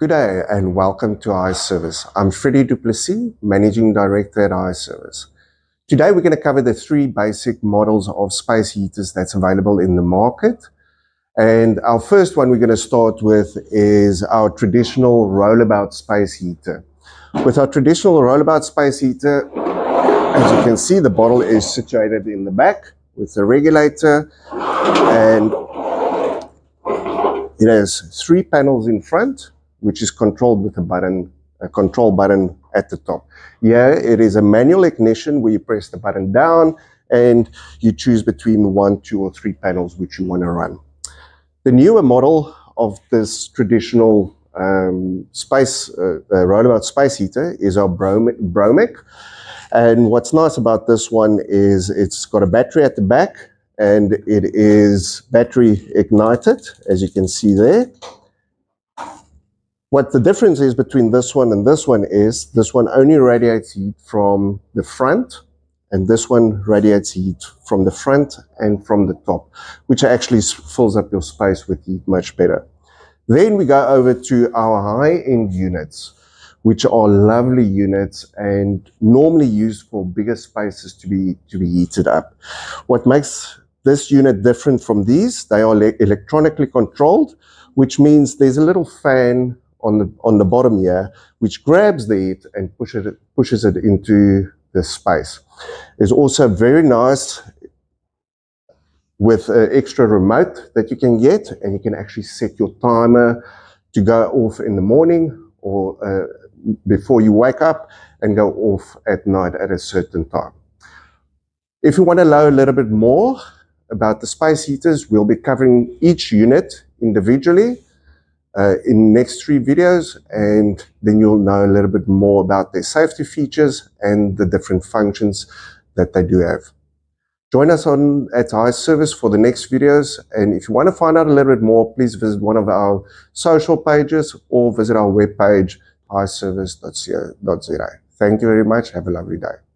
Good day and welcome to Hi Service. I'm Freddie du Plessis, Managing Director at Hi Service. Today we're going to cover the three basic models of space heaters that's available in the market. And our first one we're going to start with is our traditional rollabout space heater. With our traditional rollabout space heater, as you can see, the bottle is situated in the back with the regulator and it has three panels in front, which is controlled with a button, a control button at the top. Here it is a manual ignition where you press the button down and you choose between one, two or three panels which you want to run. The newer model of this traditional um, space, uh, uh, rollabout space heater is our Bromic, And what's nice about this one is it's got a battery at the back and it is battery ignited, as you can see there. What the difference is between this one and this one is this one only radiates heat from the front and this one radiates heat from the front and from the top, which actually fills up your space with heat much better. Then we go over to our high-end units, which are lovely units and normally used for bigger spaces to be, to be heated up. What makes this unit different from these, they are electronically controlled, which means there's a little fan on the on the bottom here, which grabs the heat and pushes it pushes it into the space. It's also very nice with an extra remote that you can get, and you can actually set your timer to go off in the morning or uh, before you wake up and go off at night at a certain time. If you want to know a little bit more about the space heaters, we'll be covering each unit individually uh, in next three videos and then you'll know a little bit more about their safety features and the different functions that they do have. Join us on at Hi Service for the next videos and if you want to find out a little bit more please visit one of our social pages or visit our webpage iService.co.za. Thank you very much. Have a lovely day.